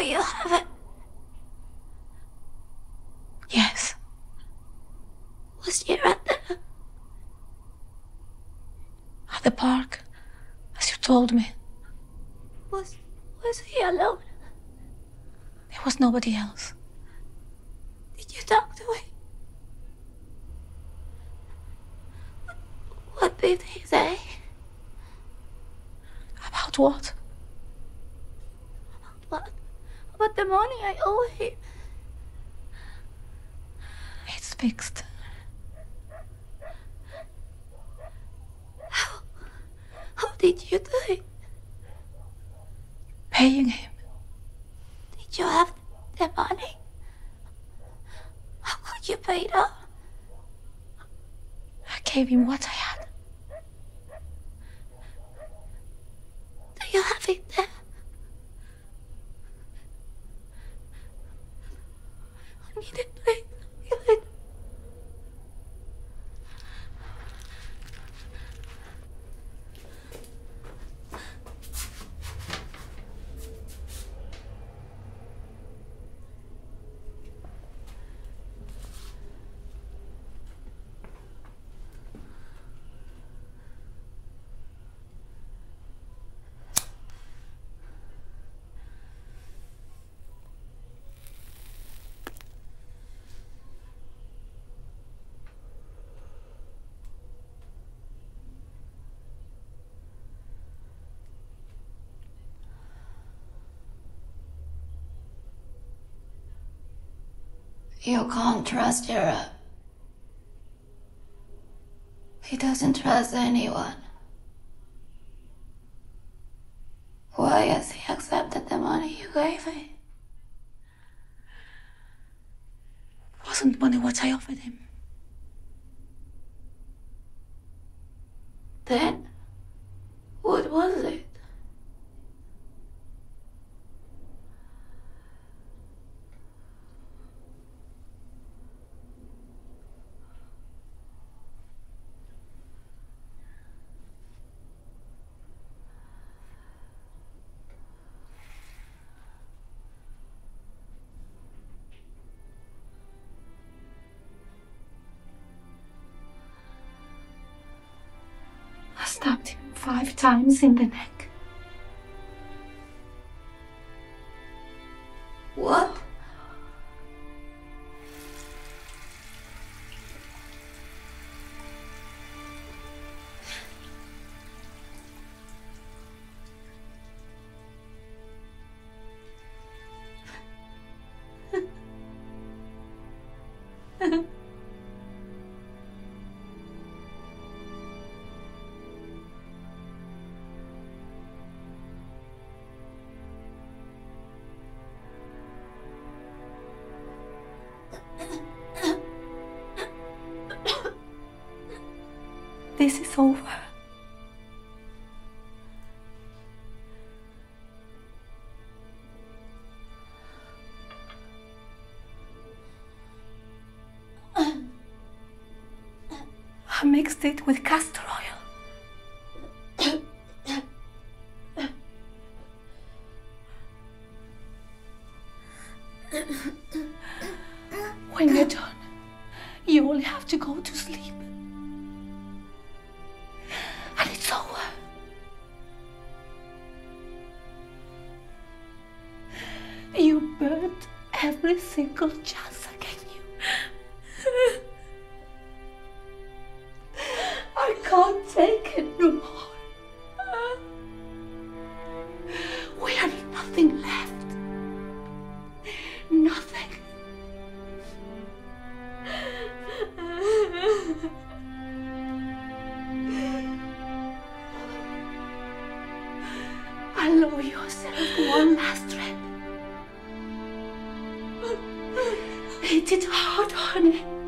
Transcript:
Do you have it? Yes. Was she at the... At the park, as you told me. Was was he alone? There was nobody else. Did you talk to him? What, what did he say? About? What? About the money I owe him. It's fixed. How? How did you do it? Paying him. Did you have the money? How could you pay it off? I gave him what I had. Do you have it there? I need it, please. Give it. You can't trust Europe. He doesn't trust anyone. Why has he accepted the money you gave him? Wasn't money what I offered him. Then, what was it? Five times in the neck. What? This is over. I mixed it with castor oil. When you're done, you only have to go to sleep. every single chance I gave you. I can't take it no more. We have nothing left. Nothing. Allow yourself one last rest. it hard, honey.